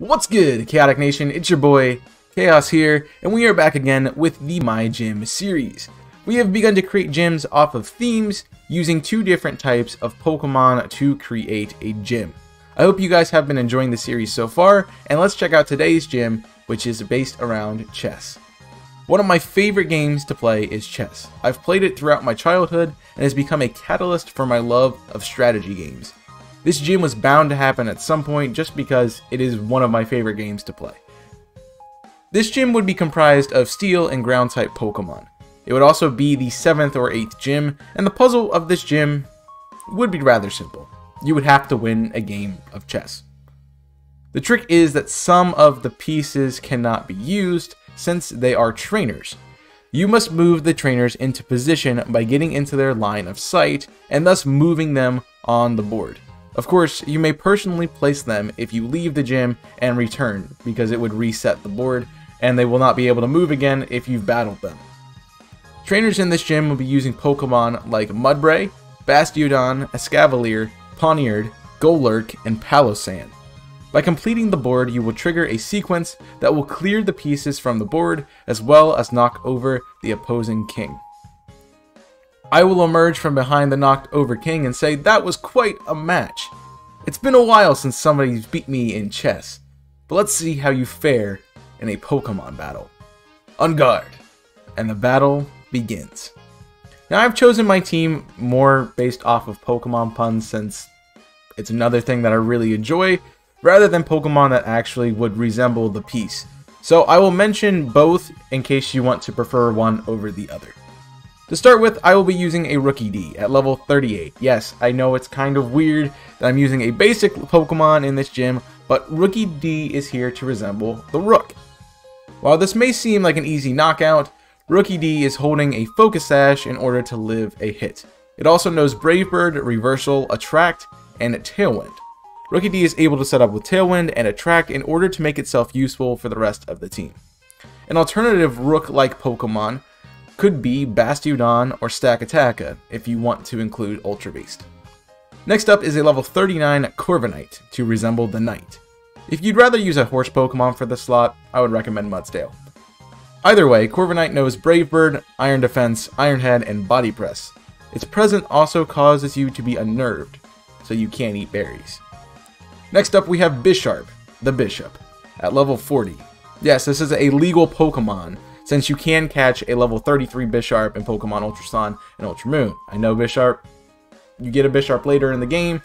What's good, Chaotic Nation? It's your boy, Chaos here, and we are back again with the My Gym series. We have begun to create gyms off of themes, using two different types of Pokemon to create a gym. I hope you guys have been enjoying the series so far, and let's check out today's gym, which is based around chess. One of my favorite games to play is chess. I've played it throughout my childhood, and has become a catalyst for my love of strategy games. This gym was bound to happen at some point just because it is one of my favorite games to play. This gym would be comprised of steel and ground type Pokemon. It would also be the 7th or 8th gym, and the puzzle of this gym would be rather simple. You would have to win a game of chess. The trick is that some of the pieces cannot be used since they are trainers. You must move the trainers into position by getting into their line of sight and thus moving them on the board. Of course, you may personally place them if you leave the gym and return, because it would reset the board, and they will not be able to move again if you've battled them. Trainers in this gym will be using Pokemon like Mudbray, Bastiodon, Escavalier, Pawniard, Golurk, and Palossand. By completing the board, you will trigger a sequence that will clear the pieces from the board, as well as knock over the opposing king. I will emerge from behind the knocked over king and say that was quite a match. It's been a while since somebody's beat me in chess, but let's see how you fare in a Pokemon battle. On guard, and the battle begins. Now I've chosen my team more based off of Pokemon puns since it's another thing that I really enjoy, rather than Pokemon that actually would resemble the piece. So I will mention both in case you want to prefer one over the other. To start with, I will be using a Rookidee at level 38. Yes, I know it's kind of weird that I'm using a basic Pokemon in this gym, but Rookidee is here to resemble the Rook. While this may seem like an easy knockout, Rookidee is holding a Focus Sash in order to live a hit. It also knows Brave Bird, Reversal, Attract, and Tailwind. Rookidee is able to set up with Tailwind and Attract in order to make itself useful for the rest of the team. An alternative Rook-like Pokemon could be Bastiodon or Stakataka if you want to include Ultra Beast. Next up is a level 39 Corviknight to resemble the Knight. If you'd rather use a horse Pokemon for this slot, I would recommend Mudsdale. Either way, Corviknight knows Brave Bird, Iron Defense, Iron Head, and Body Press. Its presence also causes you to be unnerved, so you can't eat berries. Next up we have Bisharp, the Bishop, at level 40. Yes, this is a legal Pokemon, since you can catch a level 33 Bisharp in Pokemon Ultra Sun and Ultra Moon. I know Bisharp, you get a Bisharp later in the game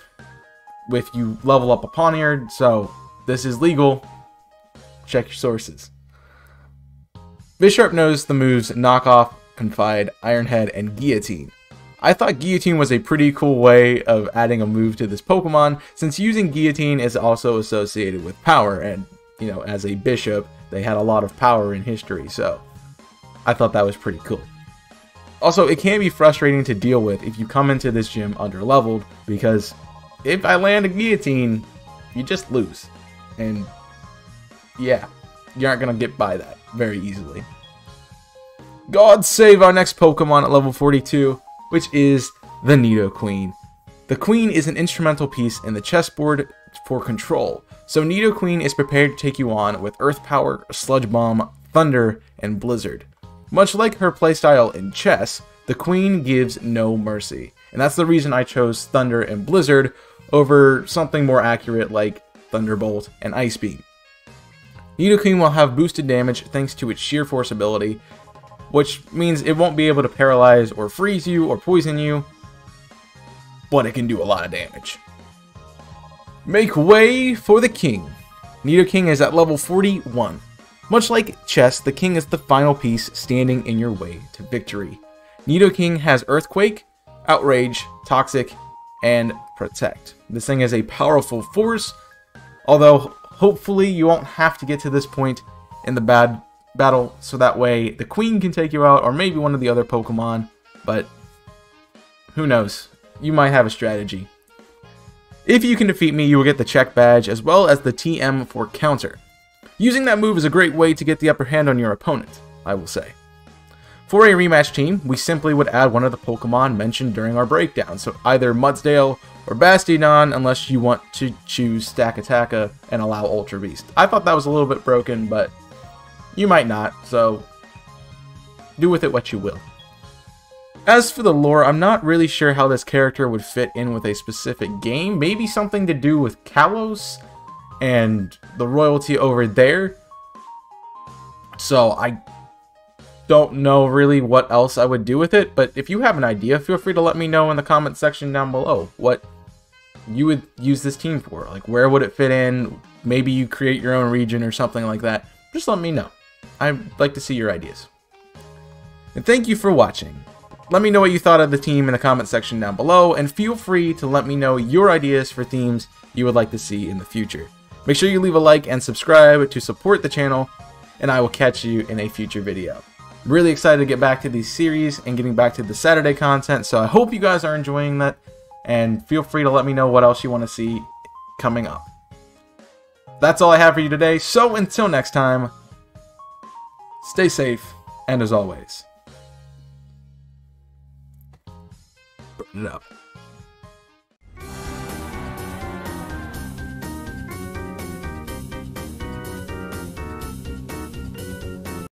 if you level up a Pawniard, so this is legal. Check your sources. Bisharp knows the moves Knock Off, Confide, Iron Head, and Guillotine. I thought Guillotine was a pretty cool way of adding a move to this Pokemon, since using Guillotine is also associated with power, and, you know, as a Bishop, they had a lot of power in history, so I thought that was pretty cool. Also, it can be frustrating to deal with if you come into this gym under leveled because if I land a guillotine, you just lose. And yeah, you aren't going to get by that very easily. God save our next Pokemon at level 42, which is the Nidoqueen. The Queen is an instrumental piece in the chessboard for control, so Nidoqueen is prepared to take you on with Earth Power, Sludge Bomb, Thunder, and Blizzard. Much like her playstyle in chess, the Queen gives no mercy, and that's the reason I chose Thunder and Blizzard over something more accurate like Thunderbolt and Ice Beam. Nidoqueen will have boosted damage thanks to its sheer force ability, which means it won't be able to paralyze or freeze you or poison you, but it can do a lot of damage. Make way for the king. Nidoking is at level 41. Much like chess, the king is the final piece standing in your way to victory. Nidoking has Earthquake, Outrage, Toxic, and Protect. This thing is a powerful force, although hopefully you won't have to get to this point in the bad battle, so that way the queen can take you out, or maybe one of the other Pokemon, but who knows. You might have a strategy. If you can defeat me, you will get the check badge, as well as the TM for counter. Using that move is a great way to get the upper hand on your opponent, I will say. For a rematch team, we simply would add one of the Pokemon mentioned during our breakdown, so either Mudsdale or Bastiodon, unless you want to choose Stakataka and allow Ultra Beast. I thought that was a little bit broken, but you might not, so do with it what you will. As for the lore, I'm not really sure how this character would fit in with a specific game. Maybe something to do with Kalos and the royalty over there. So I don't know really what else I would do with it, but if you have an idea, feel free to let me know in the comment section down below what you would use this team for. Like, where would it fit in? Maybe you create your own region or something like that. Just let me know. I'd like to see your ideas. And thank you for watching. Let me know what you thought of the team in the comment section down below, and feel free to let me know your ideas for themes you would like to see in the future. Make sure you leave a like and subscribe to support the channel, and I will catch you in a future video. I'm really excited to get back to these series and getting back to the Saturday content, so I hope you guys are enjoying that, and feel free to let me know what else you want to see coming up. That's all I have for you today, so until next time, stay safe, and as always, burn it up.